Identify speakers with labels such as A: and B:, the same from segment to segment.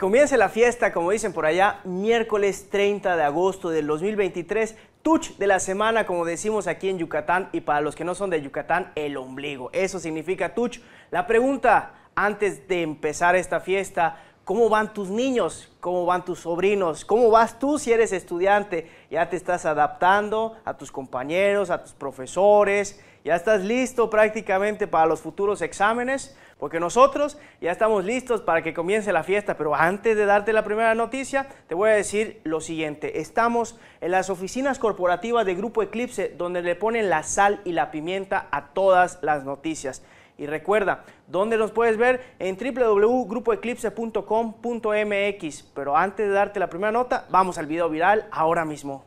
A: Comience la fiesta, como dicen por allá, miércoles 30 de agosto del 2023, touch de la semana, como decimos aquí en Yucatán, y para los que no son de Yucatán, el ombligo. Eso significa touch. La pregunta antes de empezar esta fiesta, ¿cómo van tus niños? ¿Cómo van tus sobrinos? ¿Cómo vas tú si eres estudiante? ¿Ya te estás adaptando a tus compañeros, a tus profesores? ¿Ya estás listo prácticamente para los futuros exámenes? Porque nosotros ya estamos listos para que comience la fiesta, pero antes de darte la primera noticia, te voy a decir lo siguiente. Estamos en las oficinas corporativas de Grupo Eclipse, donde le ponen la sal y la pimienta a todas las noticias. Y recuerda, ¿dónde nos puedes ver? En www.grupoeclipse.com.mx. Pero antes de darte la primera nota, vamos al video viral ahora mismo.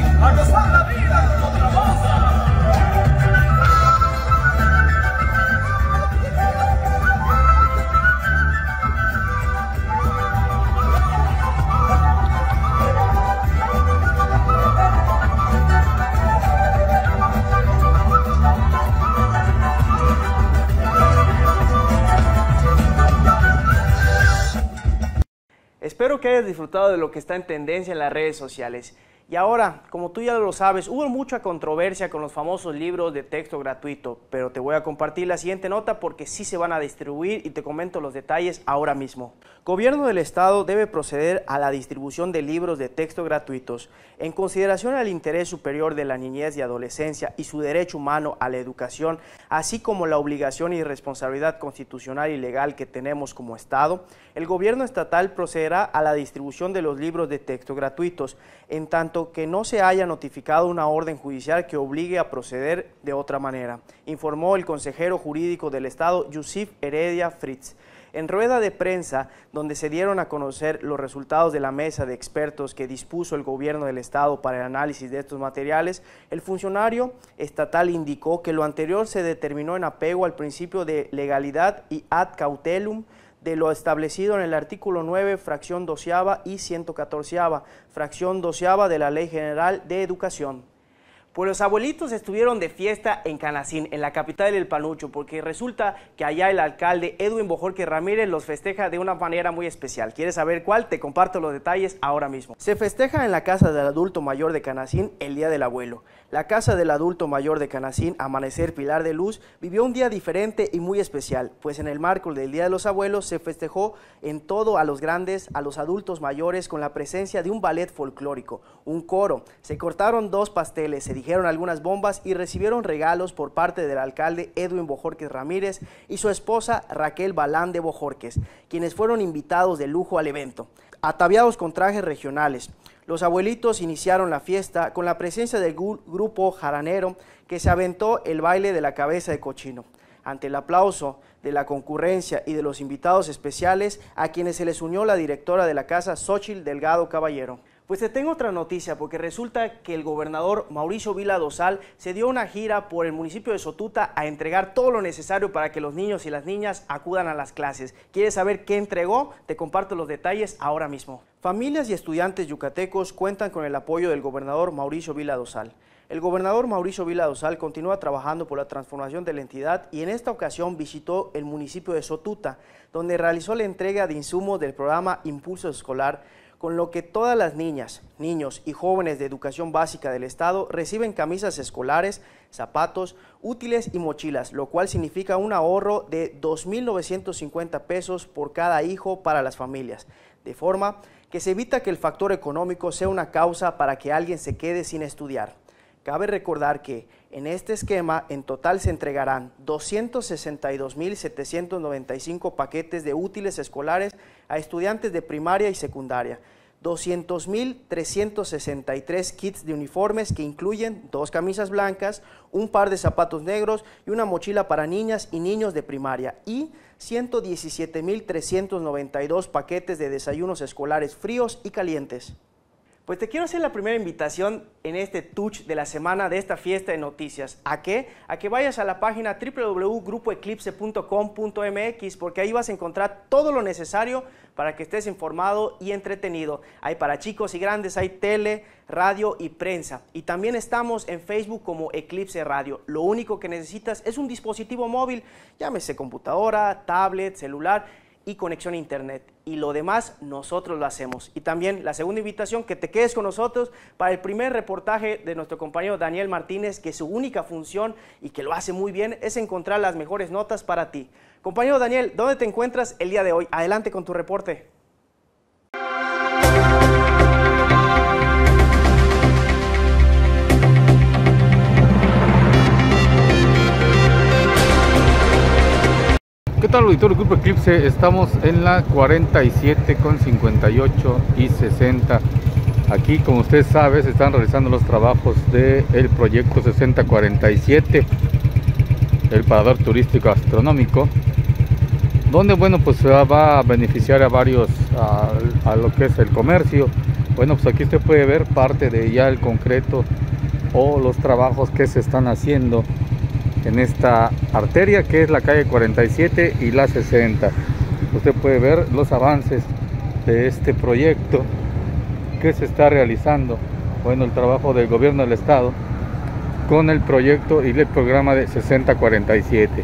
A: que hayas disfrutado de lo que está en tendencia en las redes sociales. Y ahora, como tú ya lo sabes, hubo mucha controversia con los famosos libros de texto gratuito, pero te voy a compartir la siguiente nota porque sí se van a distribuir y te comento los detalles ahora mismo. Gobierno del Estado debe proceder a la distribución de libros de texto gratuitos en consideración al interés superior de la niñez y adolescencia y su derecho humano a la educación, así como la obligación y responsabilidad constitucional y legal que tenemos como Estado. El gobierno estatal procederá a la distribución de los libros de texto gratuitos en tanto que no se haya notificado una orden judicial que obligue a proceder de otra manera, informó el consejero jurídico del Estado, Yusif Heredia Fritz. En rueda de prensa, donde se dieron a conocer los resultados de la mesa de expertos que dispuso el gobierno del Estado para el análisis de estos materiales, el funcionario estatal indicó que lo anterior se determinó en apego al principio de legalidad y ad cautelum de lo establecido en el artículo 9, fracción doceava y 114, fracción doceava de la Ley General de Educación. Pues los abuelitos estuvieron de fiesta en Canacín, en la capital del Panucho, porque resulta que allá el alcalde Edwin Bojorque Ramírez los festeja de una manera muy especial. ¿Quieres saber cuál? Te comparto los detalles ahora mismo. Se festeja en la casa del adulto mayor de Canacín el Día del Abuelo. La casa del adulto mayor de Canacín, Amanecer Pilar de Luz, vivió un día diferente y muy especial, pues en el marco del Día de los Abuelos se festejó en todo a los grandes, a los adultos mayores, con la presencia de un ballet folclórico, un coro. Se cortaron dos pasteles, se dijeron algunas bombas y recibieron regalos por parte del alcalde Edwin Bojorques Ramírez y su esposa Raquel Balán de Bojorques, quienes fueron invitados de lujo al evento. Ataviados con trajes regionales, los abuelitos iniciaron la fiesta con la presencia del grupo jaranero que se aventó el baile de la cabeza de cochino. Ante el aplauso de la concurrencia y de los invitados especiales a quienes se les unió la directora de la casa, Xochil Delgado Caballero. Pues te tengo otra noticia porque resulta que el gobernador Mauricio Vila Dosal se dio una gira por el municipio de Sotuta a entregar todo lo necesario para que los niños y las niñas acudan a las clases. ¿Quieres saber qué entregó? Te comparto los detalles ahora mismo. Familias y estudiantes yucatecos cuentan con el apoyo del gobernador Mauricio Vila Dosal. El gobernador Mauricio Vila Dosal continúa trabajando por la transformación de la entidad y en esta ocasión visitó el municipio de Sotuta, donde realizó la entrega de insumos del programa Impulso Escolar con lo que todas las niñas, niños y jóvenes de educación básica del Estado reciben camisas escolares, zapatos, útiles y mochilas, lo cual significa un ahorro de 2.950 pesos por cada hijo para las familias, de forma que se evita que el factor económico sea una causa para que alguien se quede sin estudiar. Cabe recordar que en este esquema en total se entregarán 262.795 paquetes de útiles escolares a estudiantes de primaria y secundaria, 200.363 kits de uniformes que incluyen dos camisas blancas, un par de zapatos negros y una mochila para niñas y niños de primaria y 117.392 paquetes de desayunos escolares fríos y calientes. Pues te quiero hacer la primera invitación en este touch de la semana de esta fiesta de noticias. ¿A qué? A que vayas a la página www.grupoeclipse.com.mx porque ahí vas a encontrar todo lo necesario para que estés informado y entretenido. Hay para chicos y grandes, hay tele, radio y prensa. Y también estamos en Facebook como Eclipse Radio. Lo único que necesitas es un dispositivo móvil, llámese computadora, tablet, celular y conexión a internet. Y lo demás nosotros lo hacemos. Y también la segunda invitación, que te quedes con nosotros para el primer reportaje de nuestro compañero Daniel Martínez, que su única función y que lo hace muy bien es encontrar las mejores notas para ti. Compañero Daniel, ¿dónde te encuentras el día de hoy? Adelante con tu reporte.
B: ¿Qué tal auditorio Grupo Eclipse? Estamos en la 47 con 58 y 60. Aquí, como usted sabe, se están realizando los trabajos del proyecto 6047, el parador turístico astronómico, donde, bueno, pues va a beneficiar a varios, a lo que es el comercio. Bueno, pues aquí usted puede ver parte de ya el concreto o los trabajos que se están haciendo en esta arteria que es la calle 47 y la 60. Usted puede ver los avances de este proyecto que se está realizando. Bueno, el trabajo del gobierno del estado con el proyecto y el programa de 6047.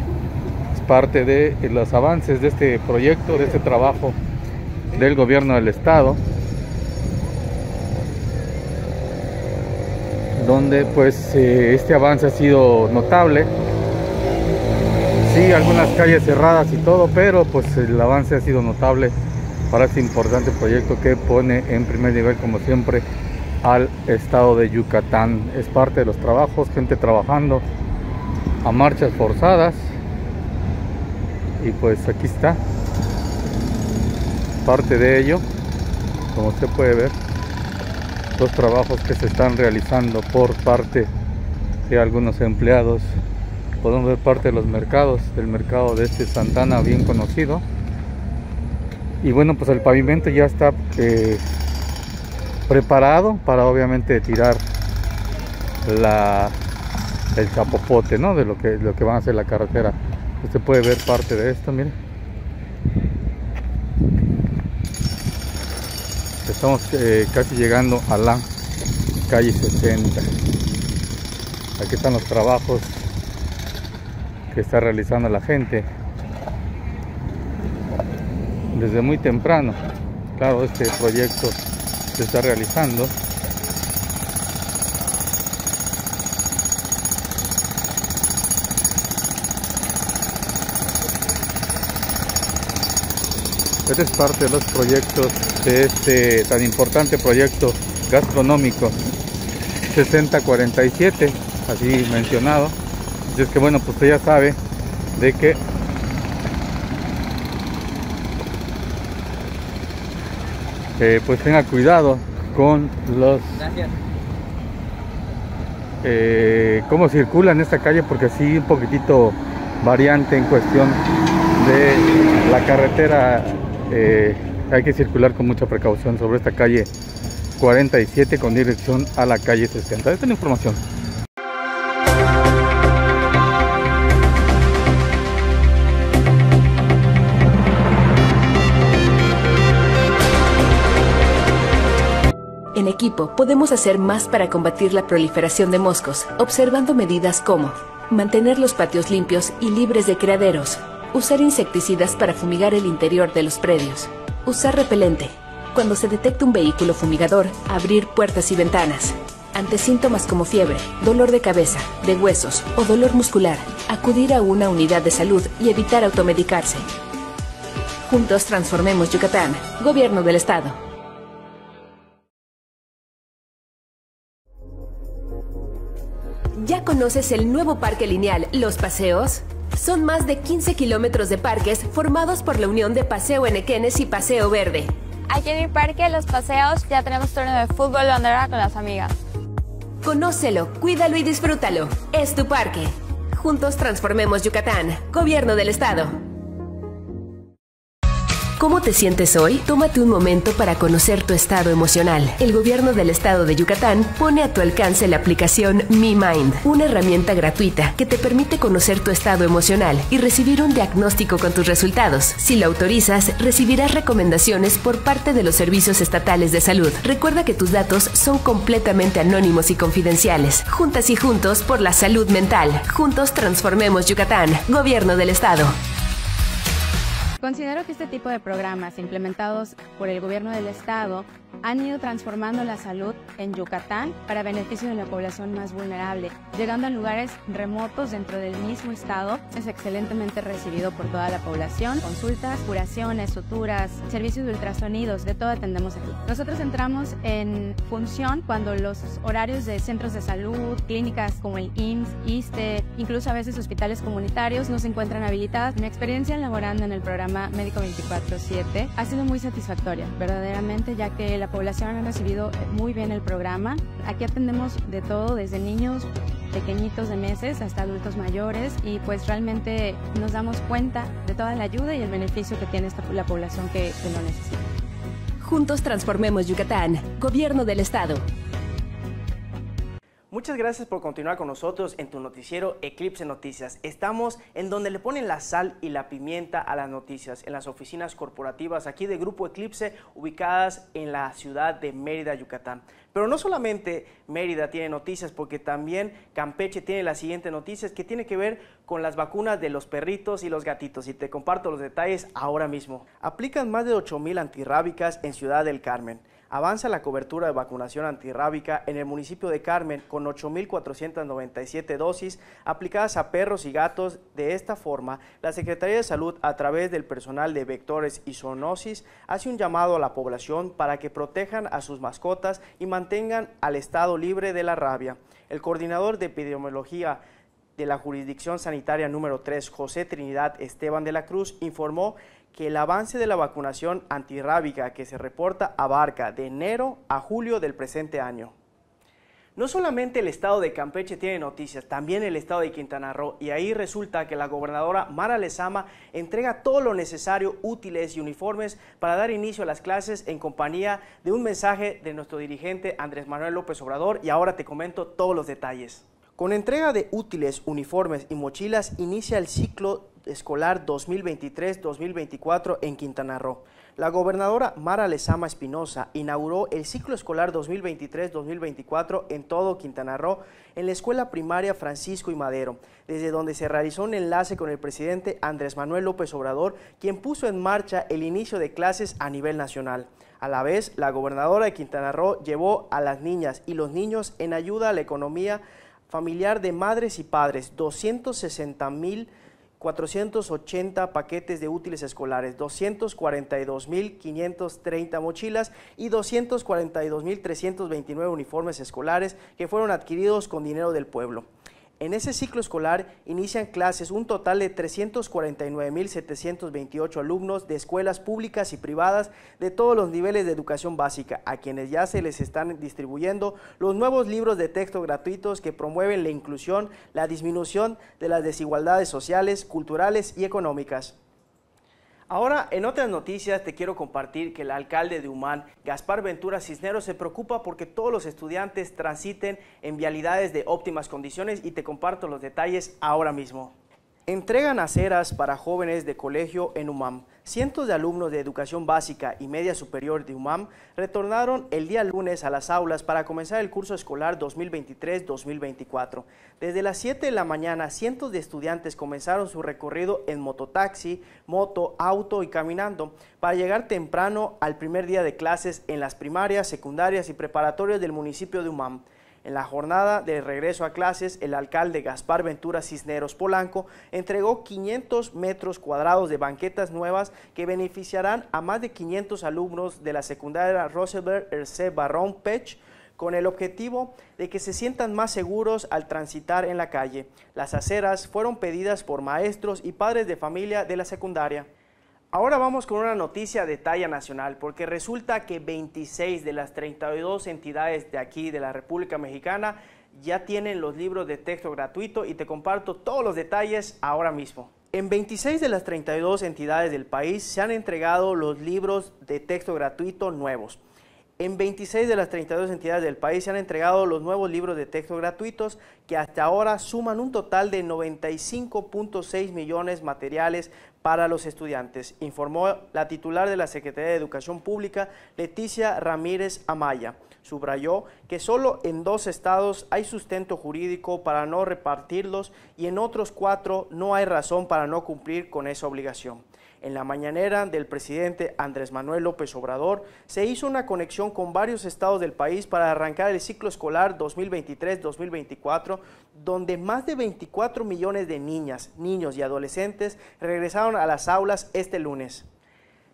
B: Es parte de los avances de este proyecto, de este trabajo del gobierno del estado. donde pues eh, este avance ha sido notable sí, algunas calles cerradas y todo, pero pues el avance ha sido notable para este importante proyecto que pone en primer nivel, como siempre, al estado de Yucatán. Es parte de los trabajos, gente trabajando a marchas forzadas. Y pues aquí está, parte de ello, como usted puede ver, los trabajos que se están realizando por parte de algunos empleados podemos ver parte de los mercados, del mercado de este Santana bien conocido. Y bueno, pues el pavimento ya está eh, preparado para obviamente tirar la, el chapopote, ¿no? De lo que, lo que van a hacer la carretera. Usted puede ver parte de esto, mire. Estamos eh, casi llegando a la calle 60. Aquí están los trabajos que está realizando la gente desde muy temprano. Claro, este proyecto se está realizando. Este es parte de los proyectos de este tan importante proyecto gastronómico 6047, así mencionado es que bueno, pues usted ya sabe de que eh, pues tenga cuidado con los Gracias. Eh, cómo circula en esta calle porque así un poquitito variante en cuestión de la carretera eh, hay que circular con mucha precaución sobre esta calle 47 con dirección a la calle 60 esta es la información
C: podemos hacer más para combatir la proliferación de moscos, observando medidas como mantener los patios limpios y libres de criaderos, usar insecticidas para fumigar el interior de los predios, usar repelente, cuando se detecta un vehículo fumigador, abrir puertas y ventanas. Ante síntomas como fiebre, dolor de cabeza, de huesos o dolor muscular, acudir a una unidad de salud y evitar automedicarse. Juntos transformemos Yucatán, Gobierno del Estado. ¿Ya conoces el nuevo parque lineal Los Paseos? Son más de 15 kilómetros de parques formados por la unión de Paseo Enequenes y Paseo Verde.
D: Aquí en mi parque, Los Paseos, ya tenemos turno de fútbol bandera con las amigas.
C: Conócelo, cuídalo y disfrútalo. Es tu parque. Juntos transformemos Yucatán. Gobierno del Estado. ¿Cómo te sientes hoy? Tómate un momento para conocer tu estado emocional. El gobierno del estado de Yucatán pone a tu alcance la aplicación Mi Mind, una herramienta gratuita que te permite conocer tu estado emocional y recibir un diagnóstico con tus resultados. Si lo autorizas, recibirás recomendaciones por parte de los servicios estatales de salud. Recuerda que tus datos son completamente anónimos y confidenciales. Juntas y juntos por la salud mental. Juntos transformemos Yucatán. Gobierno del Estado.
E: Considero que este tipo de programas implementados por el gobierno del estado han ido transformando la salud en Yucatán para beneficio de la población más vulnerable, llegando a lugares remotos dentro del mismo estado. Es excelentemente recibido por toda la población. Consultas, curaciones, suturas, servicios de ultrasonidos, de todo atendemos aquí. Nosotros entramos en función cuando los horarios de centros de salud, clínicas como el IMSS, ISTE, incluso a veces hospitales comunitarios no se encuentran habilitadas. Mi experiencia laborando en el programa Médico 24-7 ha sido muy satisfactoria, verdaderamente, ya que la población ha recibido muy bien el programa. Aquí atendemos de todo, desde niños pequeñitos de meses hasta adultos mayores y pues realmente nos damos cuenta de toda la ayuda y el beneficio que tiene esta, la población que lo necesita.
C: Juntos transformemos Yucatán. Gobierno del Estado.
A: Muchas gracias por continuar con nosotros en tu noticiero Eclipse Noticias. Estamos en donde le ponen la sal y la pimienta a las noticias, en las oficinas corporativas aquí de Grupo Eclipse, ubicadas en la ciudad de Mérida, Yucatán. Pero no solamente Mérida tiene noticias, porque también Campeche tiene las siguientes noticias que tiene que ver con las vacunas de los perritos y los gatitos. Y te comparto los detalles ahora mismo. Aplican más de 8.000 antirrábicas en Ciudad del Carmen. Avanza la cobertura de vacunación antirrábica en el municipio de Carmen con 8.497 dosis aplicadas a perros y gatos. De esta forma, la Secretaría de Salud, a través del personal de vectores y zoonosis, hace un llamado a la población para que protejan a sus mascotas y mantengan al Estado libre de la rabia. El coordinador de epidemiología de la jurisdicción sanitaria número 3, José Trinidad Esteban de la Cruz, informó que el avance de la vacunación antirrábica que se reporta abarca de enero a julio del presente año. No solamente el estado de Campeche tiene noticias, también el estado de Quintana Roo, y ahí resulta que la gobernadora Mara Lezama entrega todo lo necesario, útiles y uniformes para dar inicio a las clases en compañía de un mensaje de nuestro dirigente Andrés Manuel López Obrador, y ahora te comento todos los detalles. Con entrega de útiles, uniformes y mochilas inicia el ciclo escolar 2023-2024 en Quintana Roo. La gobernadora Mara Lezama Espinosa inauguró el ciclo escolar 2023-2024 en todo Quintana Roo en la escuela primaria Francisco y Madero, desde donde se realizó un enlace con el presidente Andrés Manuel López Obrador, quien puso en marcha el inicio de clases a nivel nacional. A la vez, la gobernadora de Quintana Roo llevó a las niñas y los niños en ayuda a la economía familiar de madres y padres 260 mil 480 paquetes de útiles escolares, 242.530 mochilas y 242.329 uniformes escolares que fueron adquiridos con dinero del pueblo. En ese ciclo escolar inician clases un total de 349.728 alumnos de escuelas públicas y privadas de todos los niveles de educación básica, a quienes ya se les están distribuyendo los nuevos libros de texto gratuitos que promueven la inclusión, la disminución de las desigualdades sociales, culturales y económicas. Ahora, en otras noticias, te quiero compartir que el alcalde de Humán, Gaspar Ventura Cisneros, se preocupa porque todos los estudiantes transiten en vialidades de óptimas condiciones y te comparto los detalles ahora mismo. Entregan aceras para jóvenes de colegio en UMAM. Cientos de alumnos de educación básica y media superior de UMAM retornaron el día lunes a las aulas para comenzar el curso escolar 2023-2024. Desde las 7 de la mañana, cientos de estudiantes comenzaron su recorrido en mototaxi, moto, auto y caminando para llegar temprano al primer día de clases en las primarias, secundarias y preparatorias del municipio de UMAM. En la jornada de regreso a clases, el alcalde Gaspar Ventura Cisneros Polanco entregó 500 metros cuadrados de banquetas nuevas que beneficiarán a más de 500 alumnos de la secundaria Roosevelt Erce Barrón Pech con el objetivo de que se sientan más seguros al transitar en la calle. Las aceras fueron pedidas por maestros y padres de familia de la secundaria. Ahora vamos con una noticia de talla nacional, porque resulta que 26 de las 32 entidades de aquí de la República Mexicana ya tienen los libros de texto gratuito y te comparto todos los detalles ahora mismo. En 26 de las 32 entidades del país se han entregado los libros de texto gratuito nuevos. En 26 de las 32 entidades del país se han entregado los nuevos libros de texto gratuitos que hasta ahora suman un total de 95.6 millones materiales para los estudiantes, informó la titular de la Secretaría de Educación Pública, Leticia Ramírez Amaya. Subrayó que solo en dos estados hay sustento jurídico para no repartirlos y en otros cuatro no hay razón para no cumplir con esa obligación. En la mañanera del presidente Andrés Manuel López Obrador se hizo una conexión con varios estados del país para arrancar el ciclo escolar 2023-2024, donde más de 24 millones de niñas, niños y adolescentes regresaron a las aulas este lunes.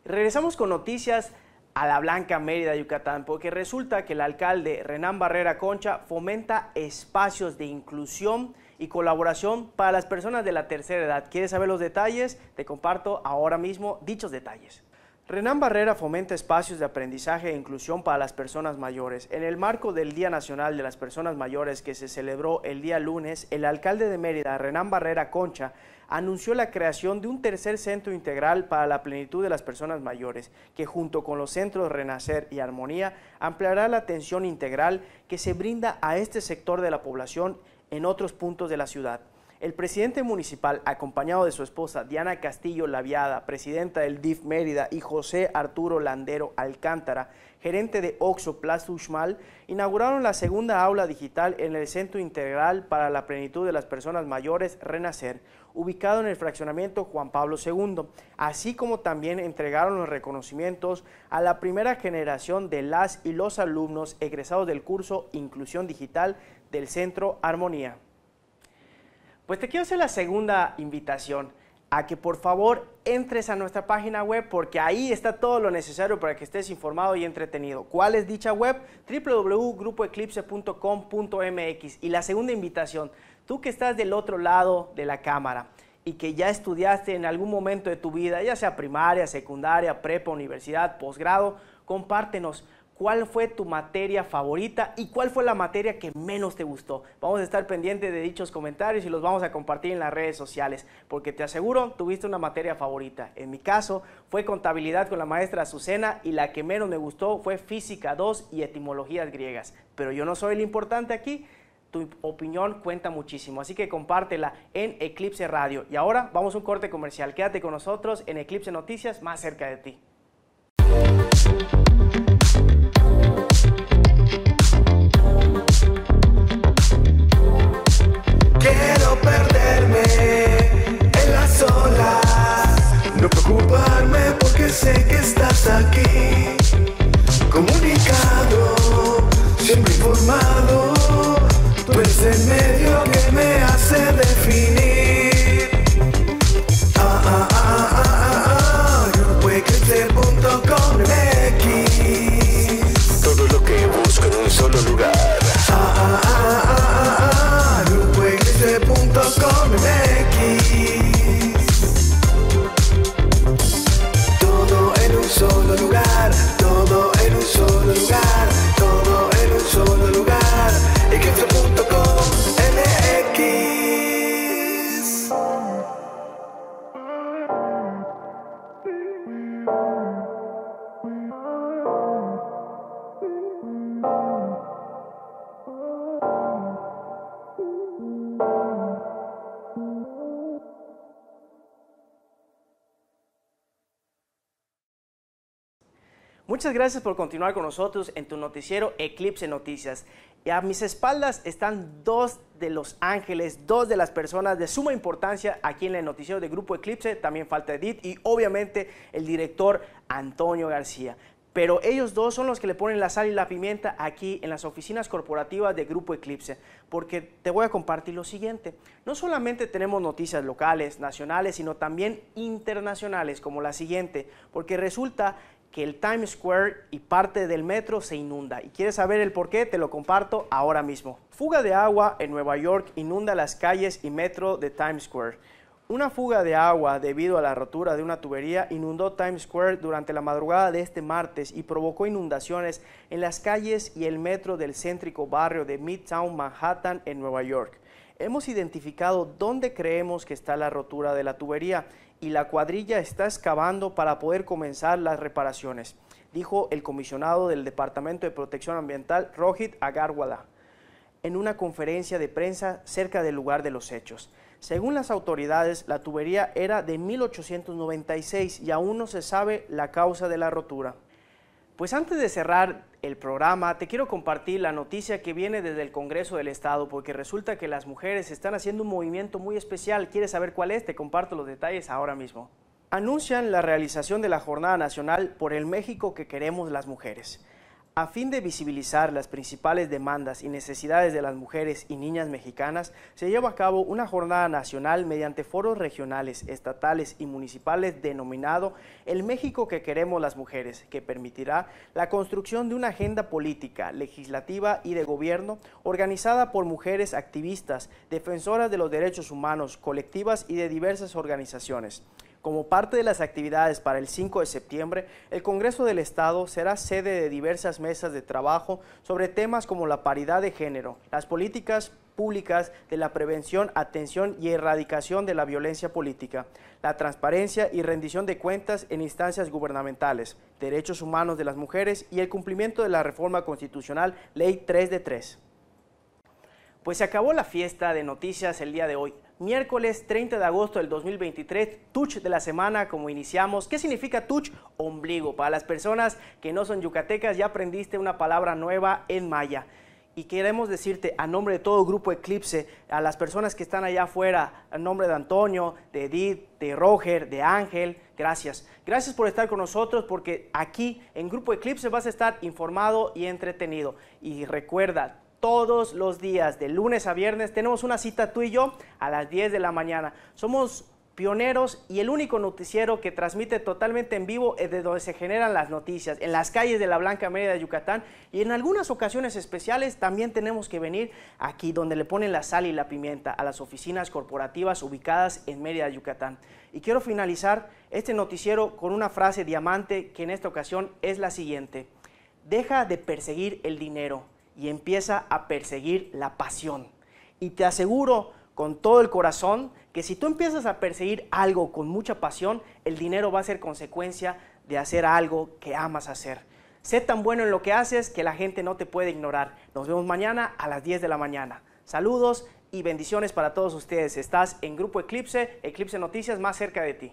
A: Regresamos con noticias a la Blanca Mérida, Yucatán, porque resulta que el alcalde Renán Barrera Concha fomenta espacios de inclusión y colaboración para las personas de la tercera edad. ¿Quieres saber los detalles? Te comparto ahora mismo dichos detalles. Renán Barrera fomenta espacios de aprendizaje e inclusión para las personas mayores. En el marco del Día Nacional de las Personas Mayores que se celebró el día lunes, el alcalde de Mérida, Renán Barrera Concha, anunció la creación de un tercer centro integral para la plenitud de las personas mayores, que junto con los centros Renacer y Armonía ampliará la atención integral que se brinda a este sector de la población en otros puntos de la ciudad. El presidente municipal, acompañado de su esposa Diana Castillo Laviada, presidenta del DIF Mérida, y José Arturo Landero Alcántara, gerente de Oxo Plaza Uxmal, inauguraron la segunda aula digital en el Centro Integral para la Plenitud de las Personas Mayores Renacer, ubicado en el fraccionamiento Juan Pablo II, así como también entregaron los reconocimientos a la primera generación de las y los alumnos egresados del curso Inclusión Digital del Centro Armonía. Pues te quiero hacer la segunda invitación a que por favor entres a nuestra página web porque ahí está todo lo necesario para que estés informado y entretenido. ¿Cuál es dicha web? www.grupoeclipse.com.mx. Y la segunda invitación, tú que estás del otro lado de la cámara y que ya estudiaste en algún momento de tu vida, ya sea primaria, secundaria, prepa, universidad, posgrado, compártenos cuál fue tu materia favorita y cuál fue la materia que menos te gustó. Vamos a estar pendientes de dichos comentarios y los vamos a compartir en las redes sociales, porque te aseguro, tuviste una materia favorita. En mi caso, fue contabilidad con la maestra Azucena y la que menos me gustó fue física 2 y etimologías griegas. Pero yo no soy el importante aquí. Tu opinión cuenta muchísimo, así que compártela en Eclipse Radio. Y ahora vamos a un corte comercial. Quédate con nosotros en Eclipse Noticias, más cerca de ti.
F: Porque
A: Muchas gracias por continuar con nosotros en tu noticiero Eclipse Noticias. Y a mis espaldas están dos de los ángeles, dos de las personas de suma importancia aquí en el noticiero de Grupo Eclipse. También falta Edith y obviamente el director Antonio García. Pero ellos dos son los que le ponen la sal y la pimienta aquí en las oficinas corporativas de Grupo Eclipse, porque te voy a compartir lo siguiente. No solamente tenemos noticias locales, nacionales, sino también internacionales, como la siguiente, porque resulta que el Times Square y parte del metro se inunda. ¿Y quieres saber el por qué? Te lo comparto ahora mismo. Fuga de agua en Nueva York inunda las calles y metro de Times Square. Una fuga de agua debido a la rotura de una tubería inundó Times Square durante la madrugada de este martes y provocó inundaciones en las calles y el metro del céntrico barrio de Midtown Manhattan en Nueva York. Hemos identificado dónde creemos que está la rotura de la tubería y la cuadrilla está excavando para poder comenzar las reparaciones, dijo el comisionado del Departamento de Protección Ambiental, Rohit Agarwala, en una conferencia de prensa cerca del lugar de los hechos. Según las autoridades, la tubería era de 1896 y aún no se sabe la causa de la rotura. Pues antes de cerrar el programa, te quiero compartir la noticia que viene desde el Congreso del Estado, porque resulta que las mujeres están haciendo un movimiento muy especial. ¿Quieres saber cuál es? Te comparto los detalles ahora mismo. Anuncian la realización de la Jornada Nacional por el México que queremos las mujeres. A fin de visibilizar las principales demandas y necesidades de las mujeres y niñas mexicanas, se lleva a cabo una jornada nacional mediante foros regionales, estatales y municipales denominado El México que queremos las mujeres, que permitirá la construcción de una agenda política, legislativa y de gobierno organizada por mujeres activistas, defensoras de los derechos humanos, colectivas y de diversas organizaciones. Como parte de las actividades para el 5 de septiembre, el Congreso del Estado será sede de diversas mesas de trabajo sobre temas como la paridad de género, las políticas públicas de la prevención, atención y erradicación de la violencia política, la transparencia y rendición de cuentas en instancias gubernamentales, derechos humanos de las mujeres y el cumplimiento de la reforma constitucional Ley 3 de 3. Pues se acabó la fiesta de noticias el día de hoy. Miércoles 30 de agosto del 2023, touch de la semana como iniciamos. ¿Qué significa touch? Ombligo. Para las personas que no son yucatecas ya aprendiste una palabra nueva en maya. Y queremos decirte a nombre de todo el Grupo Eclipse, a las personas que están allá afuera, a nombre de Antonio, de Edith, de Roger, de Ángel, gracias. Gracias por estar con nosotros porque aquí en Grupo Eclipse vas a estar informado y entretenido. Y recuerda, todos los días, de lunes a viernes, tenemos una cita tú y yo a las 10 de la mañana. Somos pioneros y el único noticiero que transmite totalmente en vivo es de donde se generan las noticias, en las calles de la Blanca Media de Yucatán y en algunas ocasiones especiales también tenemos que venir aquí donde le ponen la sal y la pimienta a las oficinas corporativas ubicadas en Mérida, Yucatán. Y quiero finalizar este noticiero con una frase diamante que en esta ocasión es la siguiente. Deja de perseguir el dinero y empieza a perseguir la pasión. Y te aseguro con todo el corazón que si tú empiezas a perseguir algo con mucha pasión, el dinero va a ser consecuencia de hacer algo que amas hacer. Sé tan bueno en lo que haces que la gente no te puede ignorar. Nos vemos mañana a las 10 de la mañana. Saludos y bendiciones para todos ustedes. Estás en Grupo Eclipse, Eclipse Noticias más cerca de ti.